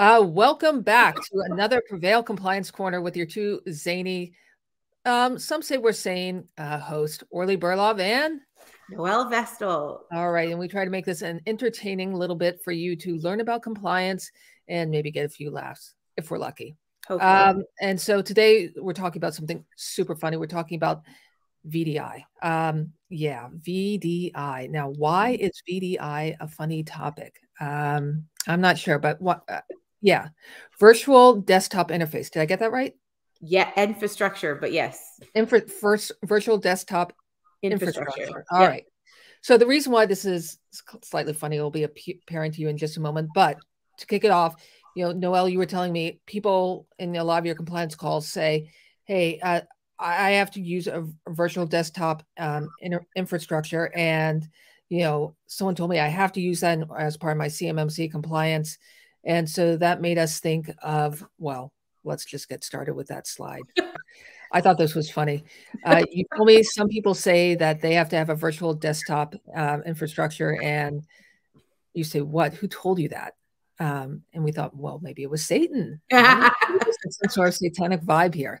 Uh, welcome back to another PreVeil Compliance Corner with your two zany, um, some say we're sane uh, host, Orly Burlov and Noel Vestal. All right. And we try to make this an entertaining little bit for you to learn about compliance and maybe get a few laughs if we're lucky. Um, and so today we're talking about something super funny. We're talking about VDI. Um, yeah, VDI. Now, why mm-hmm. is VDI a funny topic? Um, I'm not sure, but what? Uh, yeah, virtual desktop interface. Did I get that right? Yeah, infrastructure, but yes, Infra- first virtual desktop infrastructure. infrastructure. All right. So the reason why this is slightly funny will be apparent to you in just a moment. But to kick it off, you know, Noel, you were telling me people in a lot of your compliance calls say, "Hey, uh, I have to use a, virtual desktop um, infrastructure, and you know, someone told me I have to use that as part of my CMMC compliance." And so that made us think of, well, let's just get started with that slide. I thought this was funny. Uh, you told me some people say that they have to have a virtual desktop uh, infrastructure, and you say, "What? Who told you that?" Um, and we thought, well, maybe it was Satan. some sort of satanic vibe here.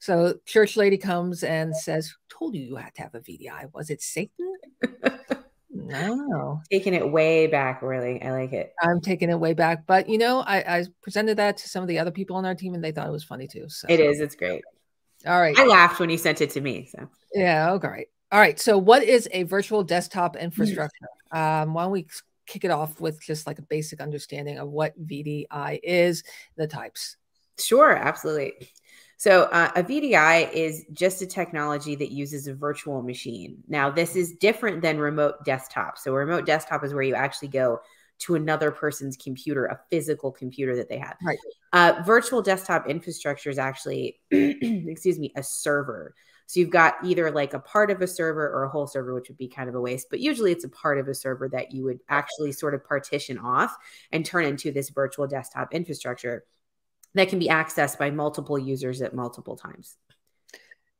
So church lady comes and says, "Told you you had to have a VDI. Was it Satan?" No. Taking it way back, really. I like it. I'm taking it way back. But you know, I, I presented that to some of the other people on our team and they thought it was funny too. So it is, it's great. All right. I laughed when you sent it to me. So yeah, okay. Right. All right. So what is a virtual desktop infrastructure? Um, why don't we kick it off with just like a basic understanding of what VDI is, the types? Sure, absolutely. So, uh, a VDI is just a technology that uses a virtual machine. Now, this is different than remote desktop. So, a remote desktop is where you actually go to another person's computer, a physical computer that they have. Right. Uh, virtual desktop infrastructure is actually, excuse me, a server. So you've got either like a part of a server or a whole server, which would be kind of a waste, but usually it's a part of a server that you would actually sort of partition off and turn into this virtual desktop infrastructure that can be accessed by multiple users at multiple times.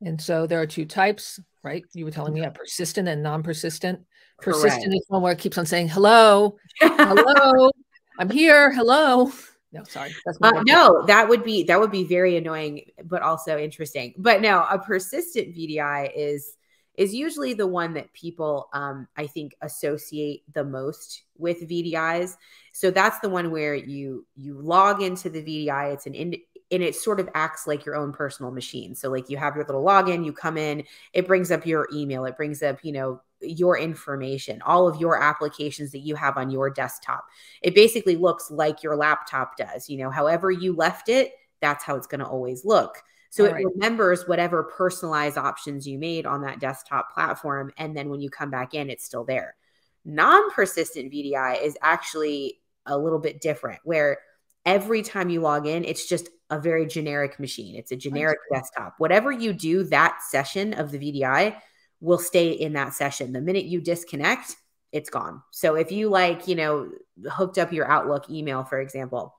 And so there are two types, right? You were telling me a persistent and non-persistent. Persistent Correct. is one where it keeps on saying, hello, hello, I'm here, hello. No, sorry. Uh, no, that would be that would be very annoying, but also interesting. But no, a persistent VDI is is usually the one that people um, I think associate the most with VDIs. So that's the one where you you log into the VDI. It's an in, and it sort of acts like your own personal machine. So like you have your little login, you come in, it brings up your email, it brings up you know your information, all of your applications that you have on your desktop. It basically looks like your laptop does. You know, however you left it, that's how it's going to always look. So All it right. remembers whatever personalized options you made on that desktop platform. And then when you come back in, it's still there. Non persistent VDI is actually a little bit different, where every time you log in, it's just a very generic machine. It's a generic desktop. Whatever you do that session of the VDI will stay in that session. The minute you disconnect, it's gone. So if you like, you know, hooked up your Outlook email, for example,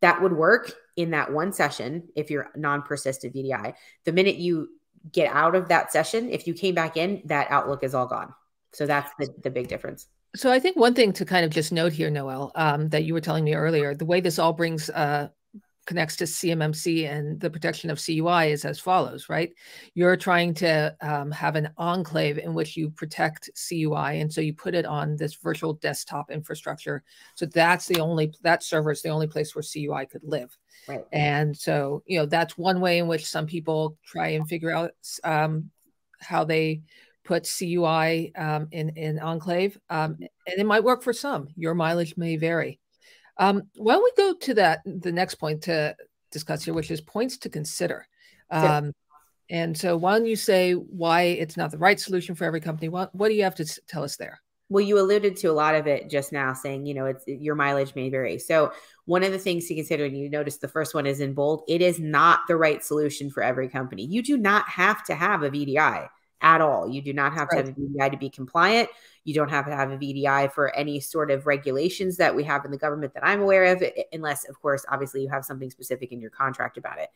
that would work in that one session if you're non-persistent VDI. The minute you get out of that session, if you came back in, that outlook is all gone. So that's the, the big difference. So I think one thing to kind of just note here, Noel, um, that you were telling me earlier, the way this all brings uh, connects to CMMC and the protection of CUI is as follows, right? You're trying to um, have an enclave in which you protect CUI. And so you put it on this virtual desktop infrastructure. So that's the only, that server is the only place where CUI could live. Right. And so, you know, that's one way in which some people try and figure out um, how they put CUI um, in, in enclave. Um, and it might work for some. Your mileage may vary. Um, why don't we go to that the next point to discuss here, which is points to consider. Um, And so, why don't you say why it's not the right solution for every company? What What do you have to tell us there? Well, you alluded to a lot of it just now, saying you know it's your mileage may vary. So one of the things to consider, and you notice the first one is in bold, it is not the right solution for every company. You do not have to have a VDI at all. You do not have right. to have a VDI to be compliant. You don't have to have a VDI for any sort of regulations that we have in the government that I'm aware of, unless, of course, obviously you have something specific in your contract about it.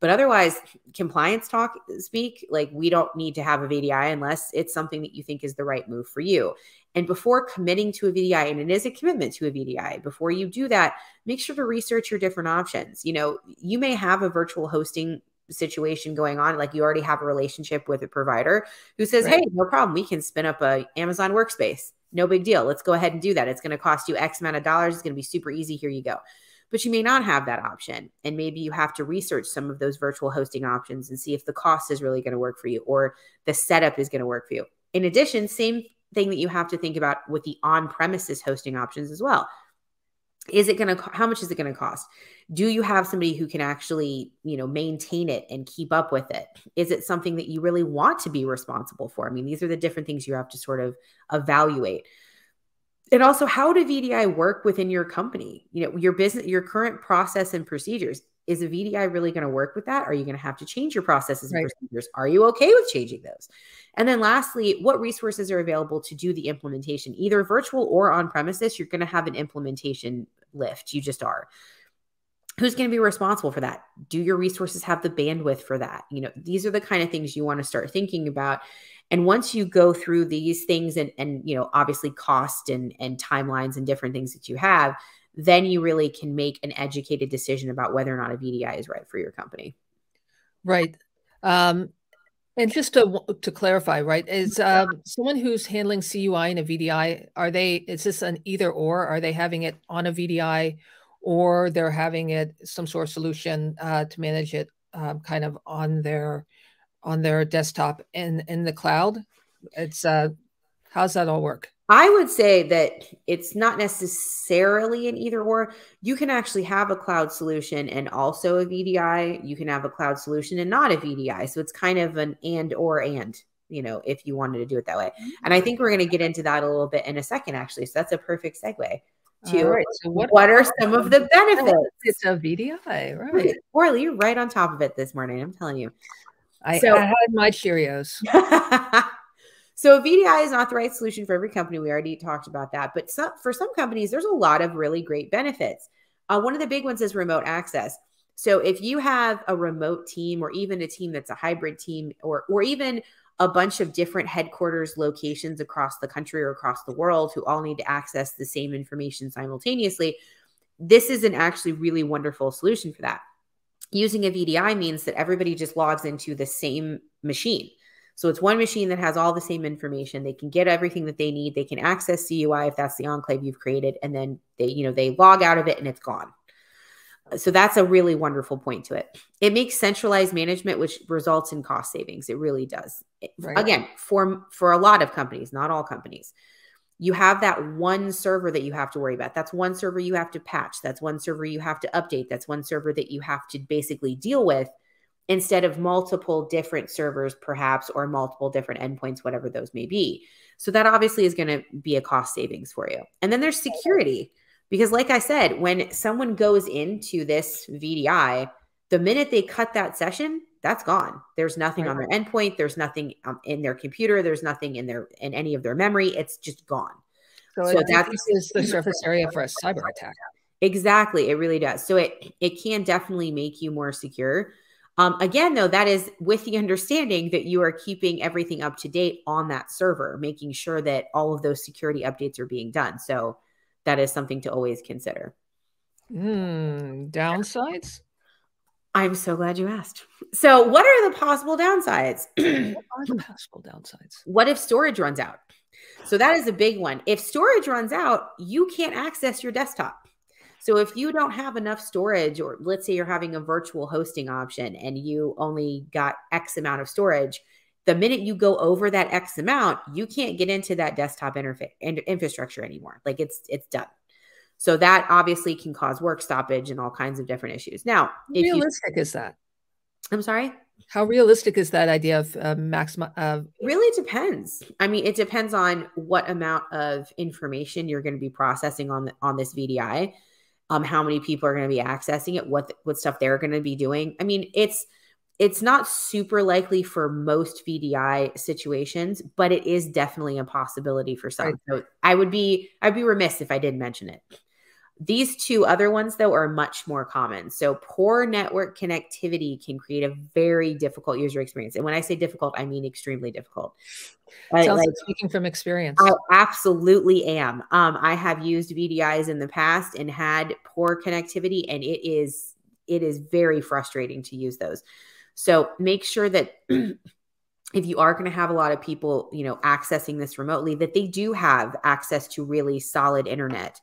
But otherwise, compliance talk uh, speak, like we don't need to have a VDI unless it's something that you think is the right move for you. And before committing to a VDI, and it is a commitment to a VDI, before you do that, make sure to research your different options. You know, you may have a virtual hosting situation going on like you already have a relationship with a provider who says right. hey no problem we can spin up a amazon workspace no big deal let's go ahead and do that it's going to cost you x amount of dollars it's going to be super easy here you go but you may not have that option. And maybe you have to research some of those virtual hosting options and see if the cost is really going to work for you or the setup is going to work for you. In addition, same thing that you have to think about with the on premises hosting options as well. Is it going to, how much is it going to cost? Do you have somebody who can actually, you know, maintain it and keep up with it? Is it something that you really want to be responsible for? I mean, these are the different things you have to sort of evaluate and also how do VDI work within your company? You know, your business, your current process and procedures. Is a VDI really going to work with that? Are you going to have to change your processes and right. procedures? Are you okay with changing those? And then lastly, what resources are available to do the implementation, either virtual or on premises? You're going to have an implementation lift. You just are. Who's going to be responsible for that? Do your resources have the bandwidth for that? You know, these are the kind of things you want to start thinking about and once you go through these things and, and you know, obviously cost and, and timelines and different things that you have, then you really can make an educated decision about whether or not a VDI is right for your company. Right. Um, and just to to clarify, right, is um, someone who's handling CUI in a VDI, are they, is this an either or? Are they having it on a VDI or they're having it some sort of solution uh, to manage it um, kind of on their on their desktop in in the cloud it's uh how's that all work i would say that it's not necessarily an either or. You can actually have a cloud solution and also a vdi you can have a cloud solution and not a vdi so it's kind of an and or and you know if you wanted to do it that way. And i think we're going to get into that a little bit in a second actually. So that's a perfect segue to right. so what, what are some of the benefits? It's a vdi right. Orly, you're right on top of it this morning i'm telling you. I, so, I had my Cheerios. so VDI is not the right solution for every company. We already talked about that. But some, for some companies, there's a lot of really great benefits. Uh, one of the big ones is remote access. So if you have a remote team or even a team that's a hybrid team or or even a bunch of different headquarters locations across the country or across the world who all need to access the same information simultaneously, this is an actually really wonderful solution for that using a VDI means that everybody just logs into the same machine. So it's one machine that has all the same information. They can get everything that they need. They can access CUI if that's the enclave you've created, and then they, you know, they log out of it and it's gone. So that's a really wonderful point to it. It makes centralized management, which results in cost savings. It really does. Right. Again, for for a lot of companies, not all companies you have that one server that you have to worry about. That's one server you have to patch. That's one server you have to update. That's one server that you have to basically deal with instead of multiple different servers, perhaps, or multiple different endpoints, whatever those may be. So that obviously is going to be a cost savings for you. And then there's security. Because, like I said, when someone goes into this VDI, the minute they cut that session, that's gone. There's nothing right. on their endpoint. There's nothing um, in their computer. There's nothing in their in any of their memory. It's just gone. So, so that is the surface area for a cyber attack. Exactly, it really does. So it it can definitely make you more secure. Um, again, though, that is with the understanding that you are keeping everything up to date on that server, making sure that all of those security updates are being done. So that is something to always consider. Mm, downsides? I'm so glad you asked. So, what are the possible downsides? what are the possible downsides? What if storage runs out? So, that is a big one. If storage runs out, you can't access your desktop. So, if you don't have enough storage, or let's say you're having a virtual hosting option and you only got X amount of storage, the minute you go over that X amount, you can't get into that desktop interface and infrastructure anymore. Like it's it's done. So that obviously can cause work stoppage and all kinds of different issues. Now, how realistic you, is that? I'm sorry. How realistic is that idea of uh, maximum? Uh, really depends. I mean, it depends on what amount of information you're going to be processing on the, on this VDI. Um, how many people are going to be accessing it? What what stuff they're going to be doing? I mean, it's it's not super likely for most VDI situations, but it is definitely a possibility for some. Right. So I would be I'd be remiss if I didn't mention it. These two other ones, though, are much more common. So, poor network connectivity can create a very difficult user experience. And when I say difficult, I mean extremely difficult. Sounds like, like speaking from experience. I absolutely am. Um, I have used VDIs in the past and had poor connectivity, and it is it is very frustrating to use those. So make sure that if you are going to have a lot of people, you know, accessing this remotely, that they do have access to really solid internet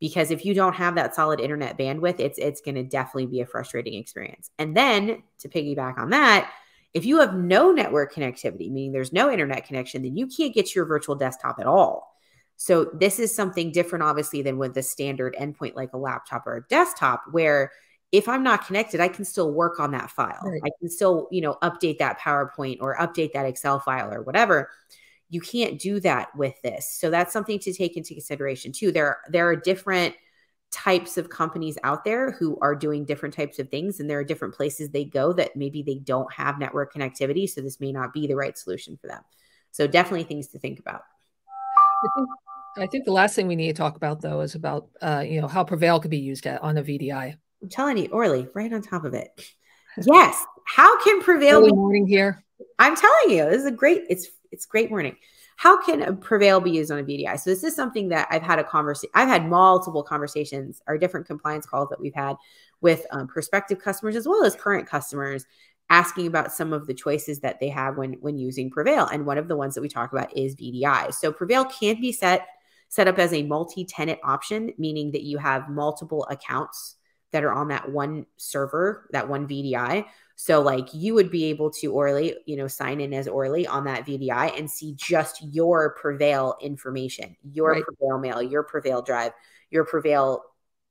because if you don't have that solid internet bandwidth it's it's going to definitely be a frustrating experience. And then to piggyback on that if you have no network connectivity meaning there's no internet connection then you can't get to your virtual desktop at all. So this is something different obviously than with the standard endpoint like a laptop or a desktop where if i'm not connected i can still work on that file. Right. i can still you know update that powerpoint or update that excel file or whatever you can't do that with this. So that's something to take into consideration too. There, there are different types of companies out there who are doing different types of things and there are different places they go that maybe they don't have network connectivity so this may not be the right solution for them. So definitely things to think about. I think, I think the last thing we need to talk about though is about uh, you know how PreVeil could be used at, on a vdi i'm telling you orly right on top of it. Yes. How can PreVeil Early morning here i'm telling you this is a great it's it's great morning. How can PreVeil be used on a VDI? So this is something that I've had a conversation. I've had multiple conversations or different compliance calls that we've had with um, prospective customers as well as current customers asking about some of the choices that they have when when using PreVeil. And one of the ones that we talk about is VDI. So PreVeil can be set set up as a multi-tenant option, meaning that you have multiple accounts that are on that one server, that one VDI. So like you would be able to Orly, you know, sign in as Orly on that VDI and see just your PreVeil information, your right. PreVeil mail, your PreVeil drive, your PreVeil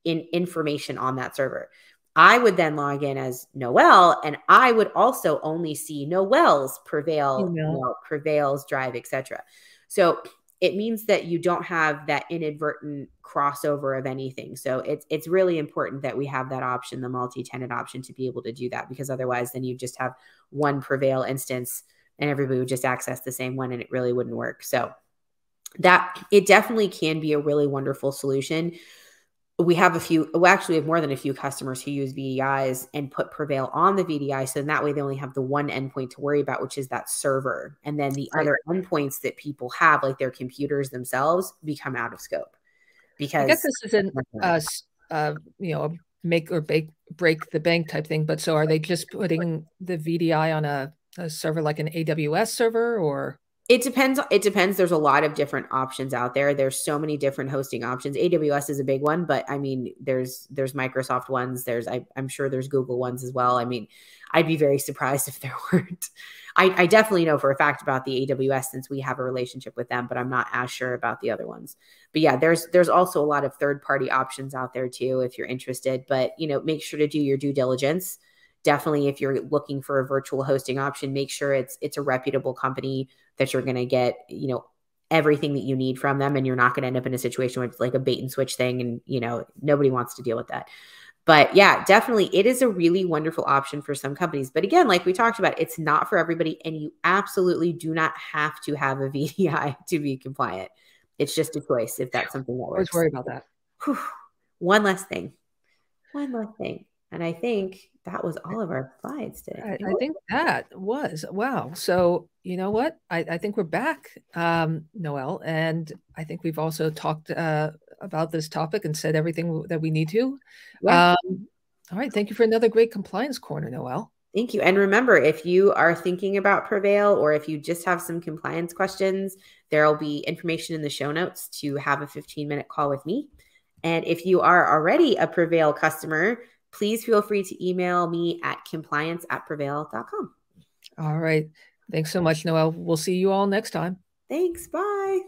in information on that server. I would then log in as Noel, and I would also only see Noel's PreVeil, you know, PreVeil's drive, etc. So it means that you don't have that inadvertent crossover of anything. So it's it's really important that we have that option, the multi-tenant option, to be able to do that because otherwise, then you just have one PreVeil instance and everybody would just access the same one, and it really wouldn't work. So that it definitely can be a really wonderful solution we have a few well actually we have more than a few customers who use VDIs and put PreVeil on the VDI. So in that way they only have the one endpoint to worry about, which is that server. And then the right. other endpoints that people have, like their computers themselves, become out of scope. Because I guess this isn't uh, uh, you know, make or break break the bank type thing, but so are they just putting the VDI on a, a server like an AWS server or it depends. It depends. There's a lot of different options out there. There's so many different hosting options. AWS is a big one, but I mean, there's there's Microsoft ones. There's I, am sure there's Google ones as well. I mean, I'd be very surprised if there weren't. I, I definitely know for a fact about the AWS since we have a relationship with them, but I'm not as sure about the other ones. But yeah, there's there's also a lot of third party options out there too if you're interested. But you know, make sure to do your due diligence definitely if you're looking for a virtual hosting option make sure it's it's a reputable company that you're going to get you know everything that you need from them and you're not going to end up in a situation where it's like a bait and switch thing and you know nobody wants to deal with that. But yeah definitely it is a really wonderful option for some companies. But again like we talked about it's not for everybody and you absolutely do not have to have a vdi to be compliant. It's just a choice if that's something that works. always worry about that. Whew. one less thing. One less thing. And I think that was all of our slides today. I, I think that was wow. So you know what? I, I think we're back, um, Noel, and I think we've also talked uh, about this topic and said everything that we need to. Yeah. Um, all right. Thank you for another great compliance corner, Noel. Thank you. And remember, if you are thinking about PreVeil or if you just have some compliance questions, there will be information in the show notes to have a 15 minute call with me. And if you are already a PreVeil customer, please feel free to email me at compliance at preveil.com. All right. Thanks so much, Noel. We'll see you all next time. Thanks. Bye.